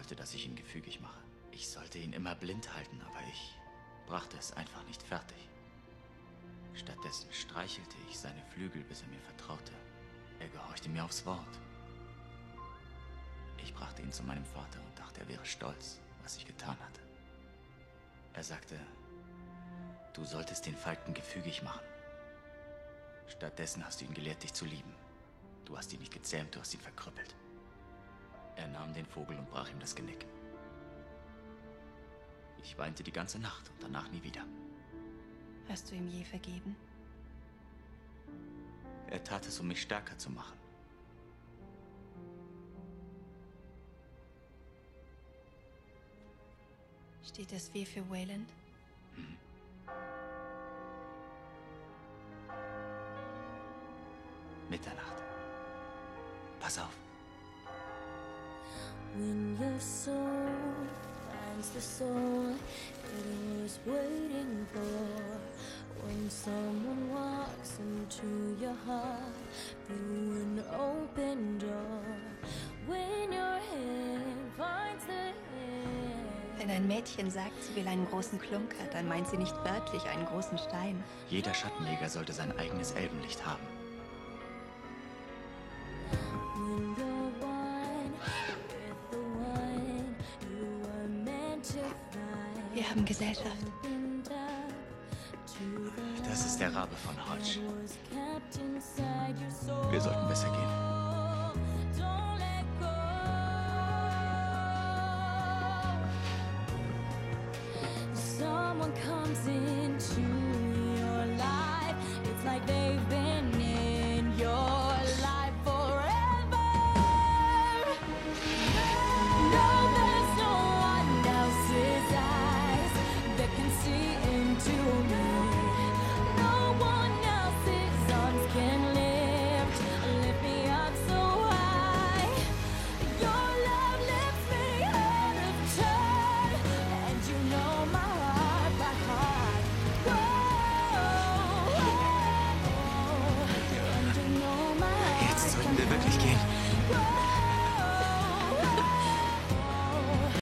wollte, dass ich ihn gefügig mache. Ich sollte ihn immer blind halten, aber ich brachte es einfach nicht fertig. Stattdessen streichelte ich seine Flügel, bis er mir vertraute. Er gehorchte mir aufs Wort. Ich brachte ihn zu meinem Vater und dachte, er wäre stolz, was ich getan hatte. Er sagte, du solltest den Falken gefügig machen. Stattdessen hast du ihn gelehrt, dich zu lieben. Du hast ihn nicht gezähmt, du hast ihn verkrüppelt. Er nahm den Vogel und brach ihm das Genick. Ich weinte die ganze Nacht und danach nie wieder. Hast du ihm je vergeben? Er tat es, um mich stärker zu machen. Steht das W für Wayland? Mhm. Mitternacht. Pass auf. When your soul finds the soul it was waiting for. When someone walks into your heart through an open door. When your hand finds the hand. Wenn ein Mädchen sagt, sie will einen großen Klunker, dann meint sie nicht wörtlich einen großen Stein. Jeder Schattenjäger sollte sein eigenes Elbenlicht haben. Wir haben Gesellschaft. Das ist der Rabe von Hodge. Wir sollten besser gehen. someone comes into your life, it's like they've been.